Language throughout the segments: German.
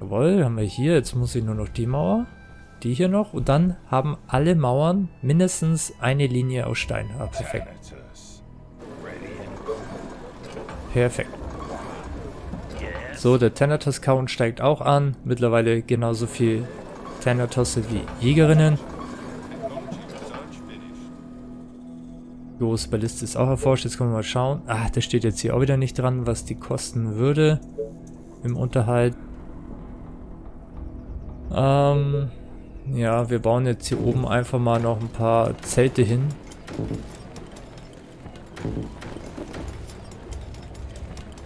Jawohl, haben wir hier. Jetzt muss ich nur noch die Mauer. Die hier noch. Und dann haben alle Mauern mindestens eine Linie aus Stein. Ah, perfekt. Perfekt. So, der Thanatos-Count steigt auch an. Mittlerweile genauso viel Thanatosse wie Jägerinnen. Große Balliste ist auch erforscht. Jetzt können wir mal schauen. Ah, da steht jetzt hier auch wieder nicht dran, was die kosten würde im Unterhalt. Ähm, ja, wir bauen jetzt hier oben einfach mal noch ein paar Zelte hin.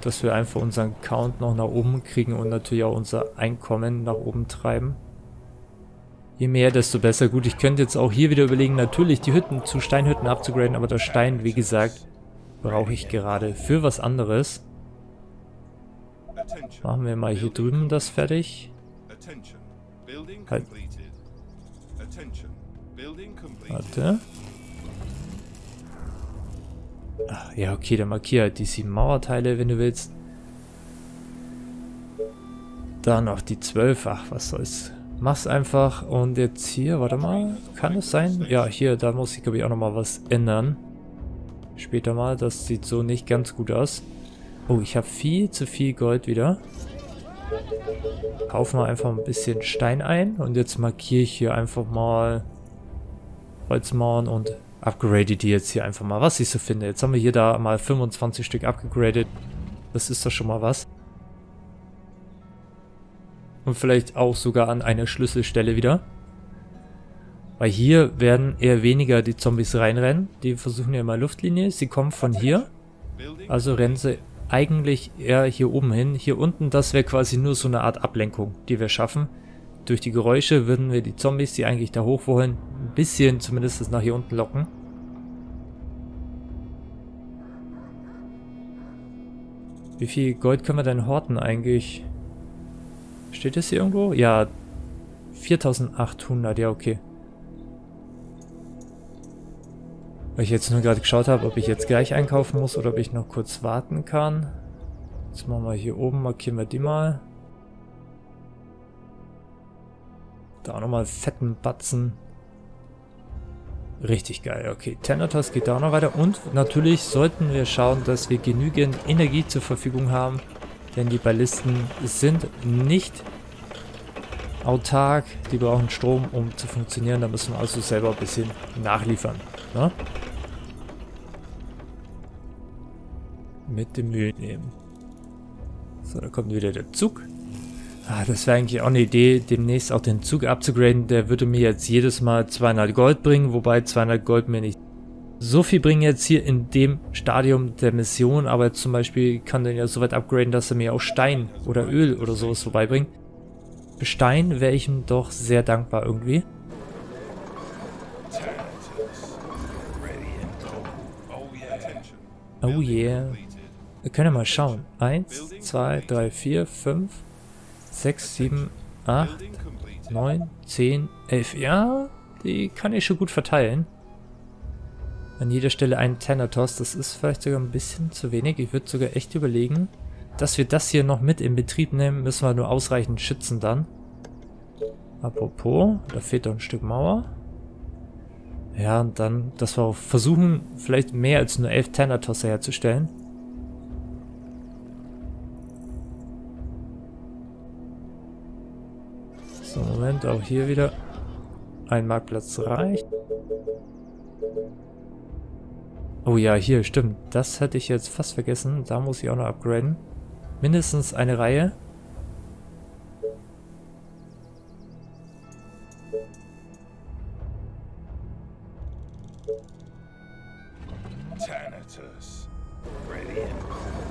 Dass wir einfach unseren Count noch nach oben kriegen und natürlich auch unser Einkommen nach oben treiben. Je mehr, desto besser. Gut, ich könnte jetzt auch hier wieder überlegen, natürlich die Hütten zu Steinhütten abzugraden, aber der Stein, wie gesagt, brauche ich gerade für was anderes. Machen wir mal hier drüben das fertig. Halt. Warte. Ach, ja, okay, dann markiere halt die sieben Mauerteile, wenn du willst. Da noch die zwölf. Ach, was soll's. Mach's einfach. Und jetzt hier, warte mal. Kann es sein? Ja, hier, da muss ich, glaube ich, auch nochmal was ändern. Später mal. Das sieht so nicht ganz gut aus. Oh, ich habe viel zu viel Gold wieder. Kaufen wir einfach ein bisschen Stein ein. Und jetzt markiere ich hier einfach mal Holzmauern und upgrade die jetzt hier einfach mal, was ich so finde. Jetzt haben wir hier da mal 25 Stück abgegradet. Das ist doch schon mal was. Und vielleicht auch sogar an einer Schlüsselstelle wieder. Weil hier werden eher weniger die Zombies reinrennen. Die versuchen ja immer Luftlinie. Sie kommen von hier. Also rennen sie eigentlich eher hier oben hin. Hier unten, das wäre quasi nur so eine Art Ablenkung, die wir schaffen. Durch die Geräusche würden wir die Zombies, die eigentlich da hoch wollen, ein bisschen zumindest nach hier unten locken. Wie viel Gold können wir denn horten eigentlich? Steht das hier irgendwo? Ja, 4800, ja okay. Weil ich jetzt nur gerade geschaut habe, ob ich jetzt gleich einkaufen muss oder ob ich noch kurz warten kann. Jetzt machen wir hier oben, markieren wir die mal. Da nochmal fetten Batzen. Richtig geil, okay. Thanatos geht da auch noch weiter. Und natürlich sollten wir schauen, dass wir genügend Energie zur Verfügung haben. Denn die Ballisten sind nicht autark. Die brauchen Strom, um zu funktionieren. Da müssen wir also selber ein bisschen nachliefern. Ne? Mit dem Müll nehmen. So, da kommt wieder der Zug. Ah, das wäre eigentlich auch eine Idee, demnächst auch den Zug abzugraden. Der würde mir jetzt jedes Mal 200 Gold bringen, wobei 200 Gold mir nicht so viel bringen jetzt hier in dem Stadium der Mission, aber zum Beispiel kann den ja so weit upgraden, dass er mir auch Stein oder Öl oder sowas vorbeibringt. Stein wäre ich ihm doch sehr dankbar irgendwie. Oh yeah. Wir können mal schauen. 1, 2, 3, 4, 5, 6, 7, 8, 9, 10, 11. Ja, die kann ich schon gut verteilen. An jeder Stelle ein Thanatos. Das ist vielleicht sogar ein bisschen zu wenig. Ich würde sogar echt überlegen, dass wir das hier noch mit in Betrieb nehmen. Müssen wir nur ausreichend schützen dann. Apropos, da fehlt doch ein Stück Mauer. Ja, und dann, dass wir auch versuchen, vielleicht mehr als nur elf Thanatos herzustellen. Moment, auch hier wieder. Ein Marktplatz reicht. Oh ja, hier, stimmt. Das hätte ich jetzt fast vergessen. Da muss ich auch noch upgraden. Mindestens eine Reihe.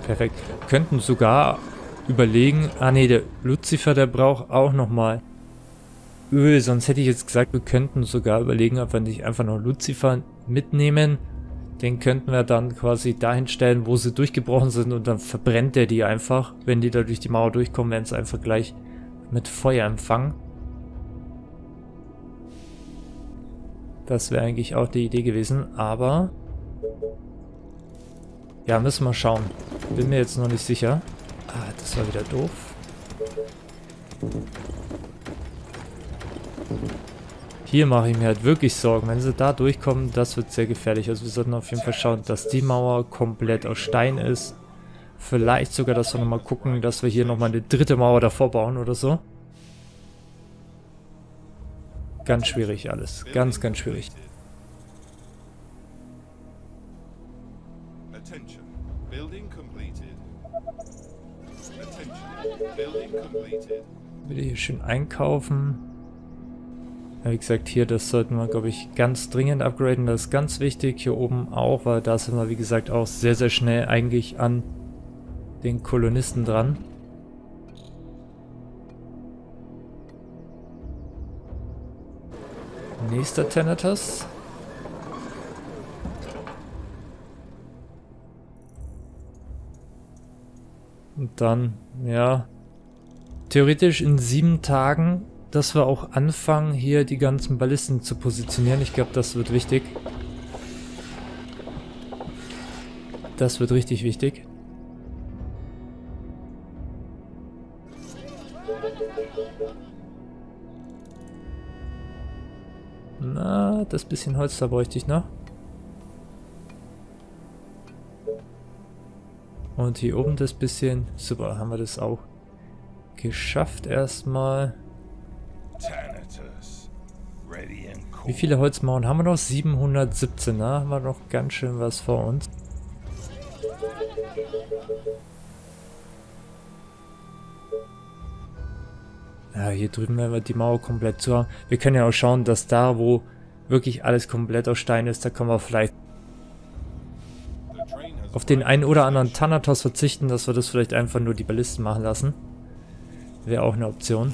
Perfekt. Könnten sogar überlegen... Ah ne, der Lucifer, der braucht auch nochmal Öl, sonst hätte ich jetzt gesagt, wir könnten sogar überlegen, ob wir nicht einfach noch Lucifer mitnehmen. Den könnten wir dann quasi dahin stellen, wo sie durchgebrochen sind und dann verbrennt er die einfach. Wenn die da durch die Mauer durchkommen, werden sie einfach gleich mit Feuer empfangen. Das wäre eigentlich auch die Idee gewesen, aber... Ja, müssen wir schauen. Bin mir jetzt noch nicht sicher. Ah, das war wieder doof. Hier mache ich mir halt wirklich Sorgen. Wenn sie da durchkommen, das wird sehr gefährlich. Also wir sollten auf jeden Fall schauen, dass die Mauer komplett aus Stein ist. Vielleicht sogar, dass wir nochmal gucken, dass wir hier nochmal eine dritte Mauer davor bauen oder so. Ganz schwierig alles. Ganz, ganz schwierig. Wieder hier schön einkaufen. Ja, wie gesagt, hier, das sollten wir, glaube ich, ganz dringend upgraden. Das ist ganz wichtig. Hier oben auch, weil da sind wir, wie gesagt, auch sehr, sehr schnell eigentlich an den Kolonisten dran. Nächster Tenatus. Und dann, ja, theoretisch in sieben Tagen, dass wir auch anfangen, hier die ganzen Ballisten zu positionieren. Ich glaube, das wird wichtig. Das wird richtig wichtig. Na, das bisschen Holz da bräuchte ich noch. Und hier oben das bisschen. Super, haben wir das auch geschafft erstmal. Wie viele Holzmauern haben wir noch? 717, da haben wir noch ganz schön was vor uns. Ja, hier drüben werden wir die Mauer komplett zu haben. Wir können ja auch schauen, dass da, wo wirklich alles komplett aus Stein ist, da können wir vielleicht auf den einen oder anderen Thanatos verzichten, dass wir das vielleicht einfach nur die Ballisten machen lassen. Wäre auch eine Option.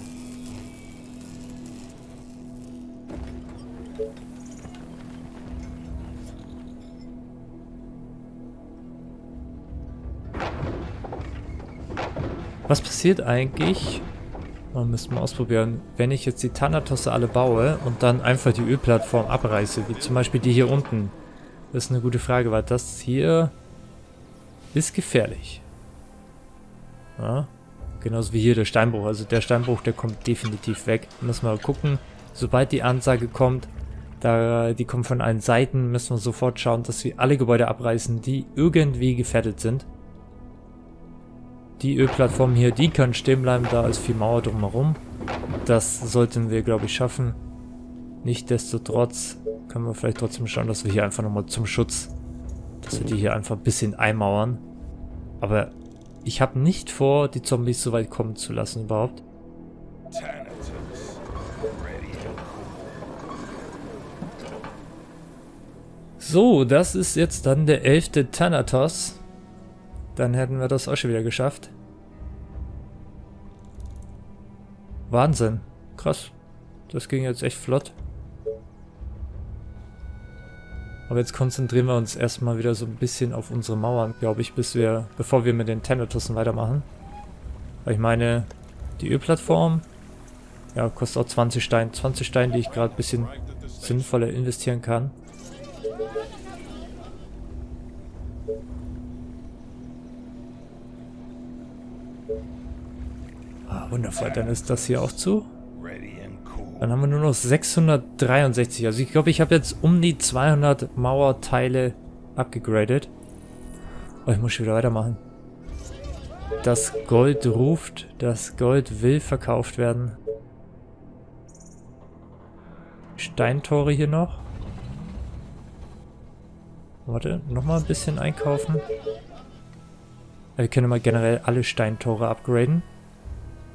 Was passiert eigentlich, man müsste mal ausprobieren, wenn ich jetzt die Thanatosse alle baue und dann einfach die Ölplattform abreiße, wie zum Beispiel die hier unten. Das ist eine gute Frage, weil das hier ist gefährlich. Ja, genauso wie hier der Steinbruch. Also der Steinbruch, der kommt definitiv weg. Müssen wir gucken, sobald die Ansage kommt, da die kommt von allen Seiten, müssen wir sofort schauen, dass wir alle Gebäude abreißen, die irgendwie gefährdet sind. Die Ölplattform hier, die kann stehen bleiben, da ist viel Mauer drumherum. Das sollten wir, glaube ich, schaffen. Nichtsdestotrotz können wir vielleicht trotzdem schauen, dass wir hier einfach nochmal zum Schutz, dass wir die hier einfach ein bisschen einmauern. Aber ich habe nicht vor, die Zombies so weit kommen zu lassen überhaupt. So, das ist jetzt dann der elfte Thanatos. Dann hätten wir das auch schon wieder geschafft. Wahnsinn. Krass. Das ging jetzt echt flott. Aber jetzt konzentrieren wir uns erstmal wieder so ein bisschen auf unsere Mauern, glaube ich, bis wir, bevor wir mit den Tenatussen weitermachen. Weil ich meine, die Ölplattform, ja, kostet auch 20 Steine. 20 Steine, die ich gerade ein bisschen sinnvoller investieren kann. Wundervoll, dann ist das hier auch zu. Dann haben wir nur noch 663. Also ich glaube, ich habe jetzt um die 200 Mauerteile abgegradet. Oh, ich muss schon wieder weitermachen. Das Gold ruft, das Gold will verkauft werden. Steintore hier noch. Warte, nochmal ein bisschen einkaufen. Wir können mal generell alle Steintore upgraden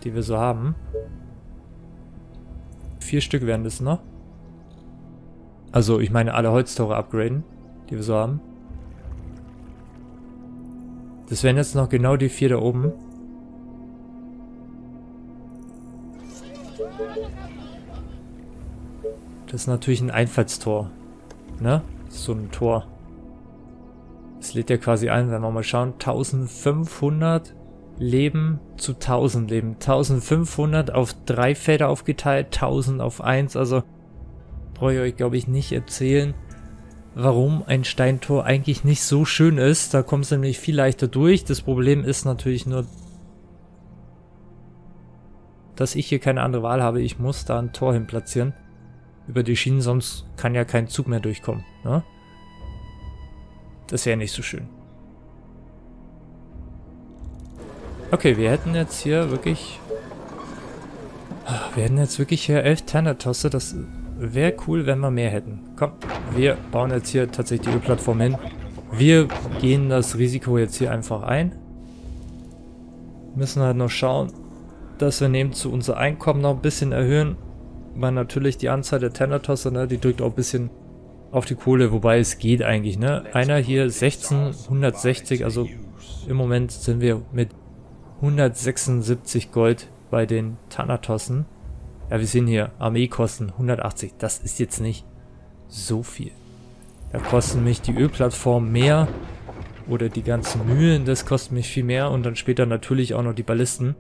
die wir so haben. Vier Stück werden das noch. Also, ich meine alle Holztore upgraden, die wir so haben. Das wären jetzt noch genau die vier da oben. Das ist natürlich ein Einfallstor. Ne? So ein Tor. Das lädt ja quasi ein, wenn wir mal schauen. 1500 Leben zu 1000 Leben. 1500 auf drei Felder aufgeteilt, 1000 auf eins. Also brauche ich euch, glaube ich, nicht erzählen, warum ein Steintor eigentlich nicht so schön ist. Da kommt es nämlich viel leichter durch. Das Problem ist natürlich nur, dass ich hier keine andere Wahl habe. Ich muss da ein Tor hin platzieren. Über die Schienen, sonst kann ja kein Zug mehr durchkommen. Ne? Das wäre nicht so schön. Okay, wir hätten jetzt hier wirklich... Wir hätten jetzt wirklich hier elf Thanatos. Das wäre cool, wenn wir mehr hätten. Komm, wir bauen jetzt hier tatsächlich die Ölplattform hin. Wir gehen das Risiko jetzt hier einfach ein. Müssen halt noch schauen, dass wir neben zu unser Einkommen noch ein bisschen erhöhen. Weil natürlich die Anzahl der Thanatos, ne, die drückt auch ein bisschen auf die Kohle, wobei es geht eigentlich, ne? Einer hier 16, 160, also im Moment sind wir mit 176 Gold bei den Thanatossen. Ja, wir sehen hier Armeekosten 180. Das ist jetzt nicht so viel. Da kosten mich die Ölplattform mehr oder die ganzen Mühlen, das kostet mich viel mehr und dann später natürlich auch noch die Ballisten.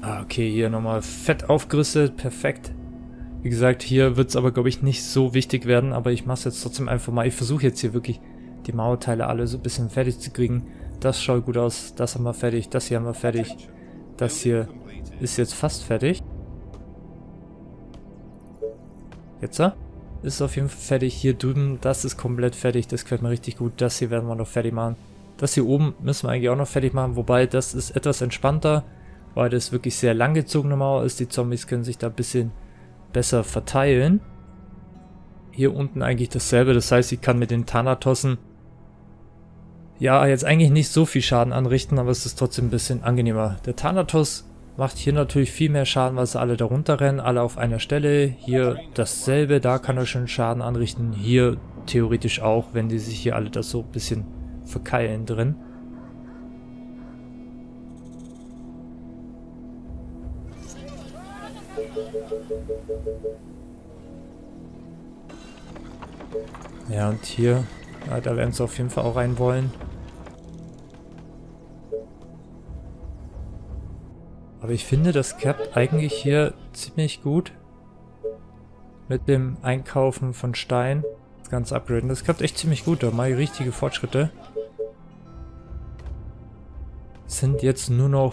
Ah, okay, hier nochmal fett aufgerüstet, perfekt. Wie gesagt, hier wird es aber, glaube ich, nicht so wichtig werden, aber ich mache es jetzt trotzdem einfach mal. Ich versuche jetzt hier wirklich die Mauerteile alle so ein bisschen fertig zu kriegen. Das schaut gut aus, das haben wir fertig, das hier haben wir fertig. Das hier ist jetzt fast fertig. Jetzt ist auf jeden Fall fertig. Hier drüben, das ist komplett fertig, das gefällt mir richtig gut. Das hier werden wir noch fertig machen. Das hier oben müssen wir eigentlich auch noch fertig machen, wobei das ist etwas entspannter, weil das wirklich sehr langgezogene Mauer ist. Die Zombies können sich da ein bisschen besser verteilen. Hier unten eigentlich dasselbe, das heißt, ich kann mit den Thanatossen ja, jetzt eigentlich nicht so viel Schaden anrichten, aber es ist trotzdem ein bisschen angenehmer. Der Thanatos macht hier natürlich viel mehr Schaden, weil sie alle darunter rennen, alle auf einer Stelle. Hier dasselbe, da kann er schon Schaden anrichten. Hier theoretisch auch, wenn die sich hier alle das so ein bisschen verkeilen drin. Ja, und hier, ja, da werden sie auf jeden Fall auch rein wollen. Aber ich finde, das klappt eigentlich hier ziemlich gut. Mit dem Einkaufen von Stein. Das ganze Upgraden. Das klappt echt ziemlich gut. Da mache ich richtige Fortschritte. sind jetzt nur noch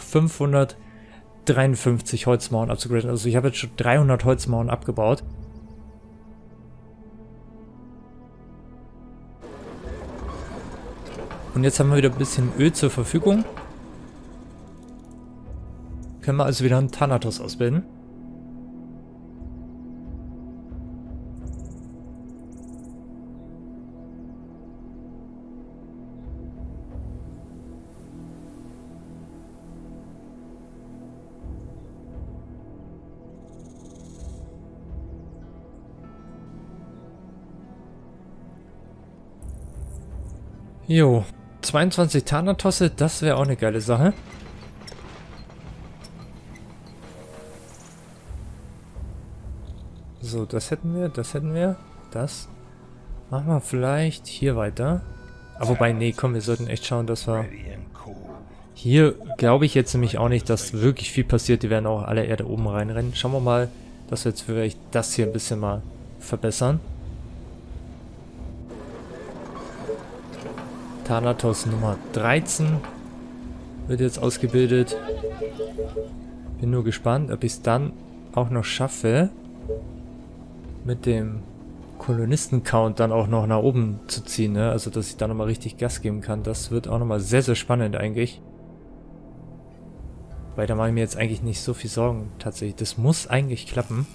553 Holzmauern abzugraden. Also ich habe jetzt schon 300 Holzmauern abgebaut. Und jetzt haben wir wieder ein bisschen Öl zur Verfügung. Können wir also wieder einen Thanatos ausbilden. Jo, 22 Thanatosse, das wäre auch eine geile Sache. So, das hätten wir, das hätten wir. Das. Machen wir vielleicht hier weiter. Aber wobei, nee, komm, wir sollten echt schauen, dass wir... Hier glaube ich jetzt nämlich auch nicht, dass wirklich viel passiert. Die werden auch alle Erde oben reinrennen. Schauen wir mal, dass wir jetzt vielleicht das hier ein bisschen mal verbessern. Thanatos Nummer 13 wird jetzt ausgebildet. Bin nur gespannt, ob ich es dann auch noch schaffe, mit dem Kolonisten-Count dann auch noch nach oben zu ziehen. Ne? Also, dass ich da nochmal richtig Gas geben kann. Das wird auch nochmal sehr, sehr spannend eigentlich. Weil da mache ich mir jetzt eigentlich nicht so viel Sorgen tatsächlich. Das muss eigentlich klappen.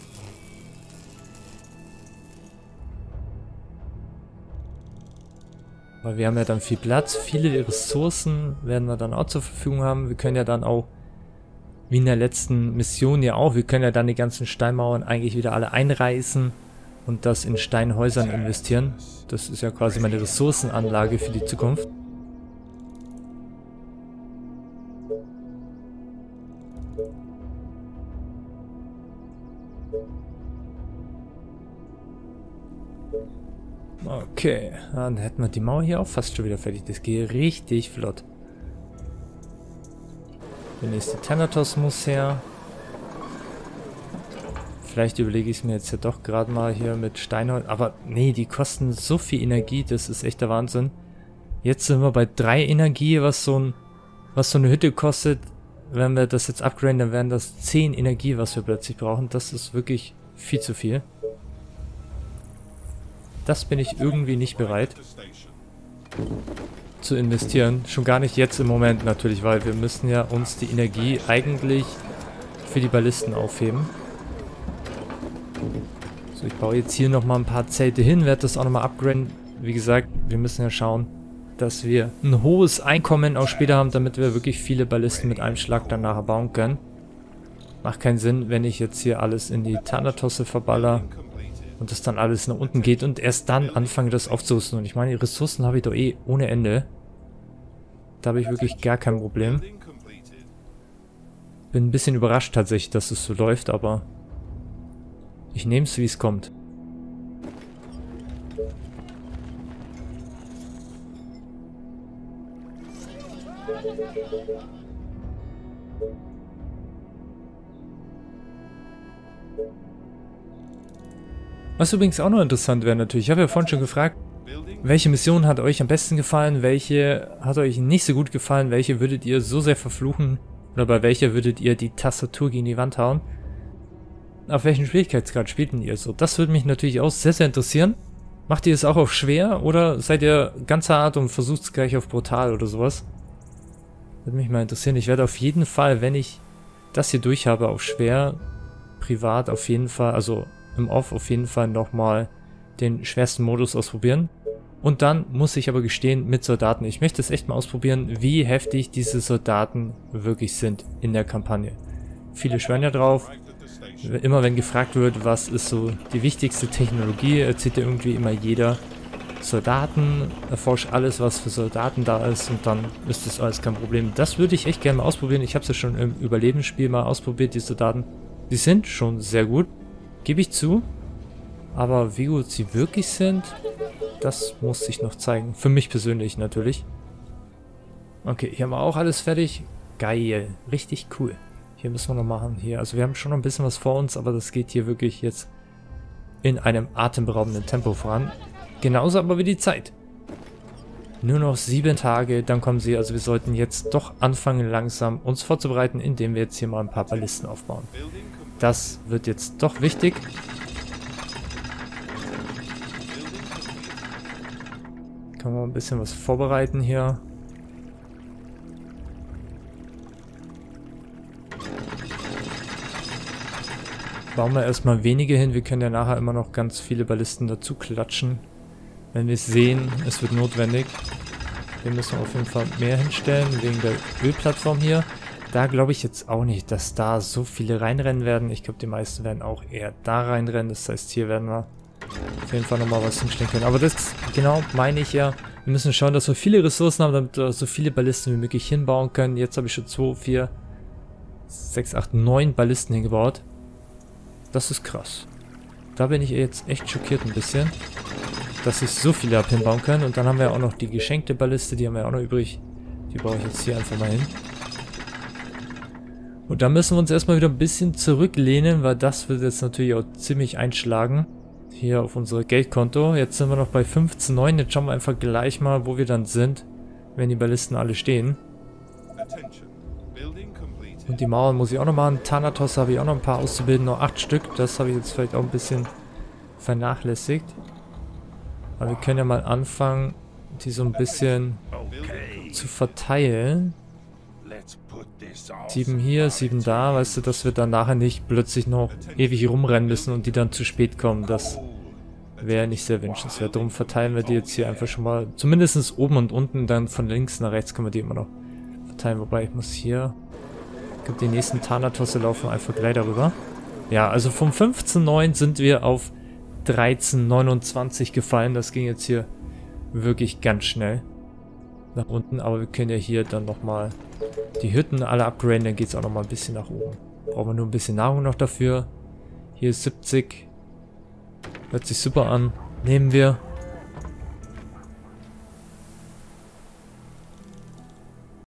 Weil wir haben ja dann viel Platz, viele Ressourcen werden wir dann auch zur Verfügung haben. Wir können ja dann auch, wie in der letzten Mission ja auch, wir können ja dann die ganzen Steinmauern eigentlich wieder alle einreißen und das in Steinhäusern investieren. Das ist ja quasi meine Ressourcenanlage für die Zukunft. Okay, dann hätten wir die Mauer hier auch fast schon wieder fertig. Das geht richtig flott. Der nächste Thanatos muss her. Vielleicht überlege ich es mir jetzt ja doch gerade mal hier mit Steinholz. Aber nee, die kosten so viel Energie, das ist echt der Wahnsinn. Jetzt sind wir bei 3 Energie, was so, ein, was so eine Hütte kostet. Wenn wir das jetzt upgraden, dann wären das 10 Energie, was wir plötzlich brauchen. Das ist wirklich viel zu viel. Das bin ich irgendwie nicht bereit zu investieren. Schon gar nicht jetzt im Moment natürlich, weil wir müssen ja uns die Energie eigentlich für die Ballisten aufheben. So, ich baue jetzt hier nochmal ein paar Zelte hin, werde das auch nochmal upgraden. Wie gesagt, wir müssen ja schauen, dass wir ein hohes Einkommen auch später haben, damit wir wirklich viele Ballisten mit einem Schlag dann nachher bauen können. Macht keinen Sinn, wenn ich jetzt hier alles in die Thanatosse verballer und das dann alles nach unten geht und erst dann anfange das aufzurüsten. Und ich meine, die Ressourcen habe ich doch eh ohne Ende. Da habe ich wirklich gar kein Problem. Bin ein bisschen überrascht tatsächlich, dass es so läuft, aber ich nehme es, wie es kommt. Was übrigens auch noch interessant wäre natürlich, ich habe ja vorhin schon gefragt, welche Mission hat euch am besten gefallen, welche hat euch nicht so gut gefallen, welche würdet ihr so sehr verfluchen oder bei welcher würdet ihr die Tastatur gegen die Wand hauen? Auf welchen Schwierigkeitsgrad spielten ihr so? Das würde mich natürlich auch sehr, sehr interessieren. Macht ihr es auch auf schwer oder seid ihr ganz hart und versucht es gleich auf brutal oder sowas? Würde mich mal interessieren. Ich werde auf jeden Fall, wenn ich das hier durch habe, auf schwer, privat auf jeden Fall, also im Off auf jeden Fall nochmal den schwersten Modus ausprobieren. Und dann muss ich aber gestehen, mit Soldaten. Ich möchte es echt mal ausprobieren, wie heftig diese Soldaten wirklich sind in der Kampagne. Viele schwören ja drauf. Immer wenn gefragt wird, was ist so die wichtigste Technologie, erzählt ja irgendwie immer jeder Soldaten, erforscht alles, was für Soldaten da ist und dann ist das alles kein Problem. Das würde ich echt gerne mal ausprobieren. Ich habe es ja schon im Überlebensspiel mal ausprobiert, die Soldaten. Die sind schon sehr gut. Gebe ich zu. Aber wie gut sie wirklich sind, das muss sich noch zeigen. Für mich persönlich natürlich. Okay, hier haben wir auch alles fertig. Geil. Richtig cool. Hier müssen wir noch machen. Hier, also wir haben schon noch ein bisschen was vor uns, aber das geht hier wirklich jetzt in einem atemberaubenden Tempo voran. Genauso aber wie die Zeit. Nur noch sieben Tage, dann kommen sie. Also wir sollten jetzt doch anfangen langsam uns vorzubereiten, indem wir jetzt hier mal ein paar Ballisten aufbauen. Das wird jetzt doch wichtig. Kann man ein bisschen was vorbereiten hier. Bauen wir erstmal wenige hin. Wir können ja nachher immer noch ganz viele Ballisten dazu klatschen. Wenn wir es sehen, es wird notwendig. Wir müssen auf jeden Fall mehr hinstellen, wegen der Ölplattform hier. Da glaube ich jetzt auch nicht, dass da so viele reinrennen werden. Ich glaube, die meisten werden auch eher da reinrennen. Das heißt, hier werden wir auf jeden Fall nochmal was hinstellen können. Aber das genau meine ich ja. Wir müssen schauen, dass wir viele Ressourcen haben, damit wir so viele Ballisten wie möglich hinbauen können. Jetzt habe ich schon 2, 4, 6, 8, 9 Ballisten hingebaut. Das ist krass. Da bin ich jetzt echt schockiert ein bisschen, dass ich so viele habe hinbauen können. Und dann haben wir auch noch die geschenkte Balliste, die haben wir auch noch übrig. Die baue ich jetzt hier einfach mal hin. Und da müssen wir uns erstmal wieder ein bisschen zurücklehnen, weil das wird jetzt natürlich auch ziemlich einschlagen. Hier auf unser Geldkonto. Jetzt sind wir noch bei 15,9. Jetzt schauen wir einfach gleich mal, wo wir dann sind, wenn die Ballisten alle stehen. Und die Mauern muss ich auch noch machen. Thanatos habe ich auch noch ein paar auszubilden, noch 8 Stück. Das habe ich jetzt vielleicht auch ein bisschen vernachlässigt. Aber wir können ja mal anfangen, die so ein bisschen zu verteilen. Sieben hier, sieben da, weißt du, dass wir dann nachher nicht plötzlich noch ewig rumrennen müssen und die dann zu spät kommen. Das wäre nicht sehr wünschenswert. Darum verteilen wir die jetzt hier einfach schon mal, zumindest oben und unten, dann von links nach rechts können wir die immer noch verteilen. Wobei ich muss hier, ich glaube, die nächsten Thanatosse laufen einfach gleich darüber. Ja, also vom 15.9 sind wir auf 13.29 gefallen. Das ging jetzt hier wirklich ganz schnell nach unten. Aber wir können ja hier dann nochmal die Hütten alle upgraden, dann geht es auch nochmal ein bisschen nach oben. Brauchen wir nur ein bisschen Nahrung noch dafür. Hier ist 70. Hört sich super an. Nehmen wir.